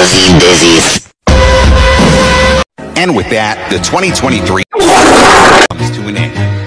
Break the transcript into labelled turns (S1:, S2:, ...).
S1: the disease.
S2: And with that, the 2023 comes to an end.